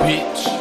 bitch.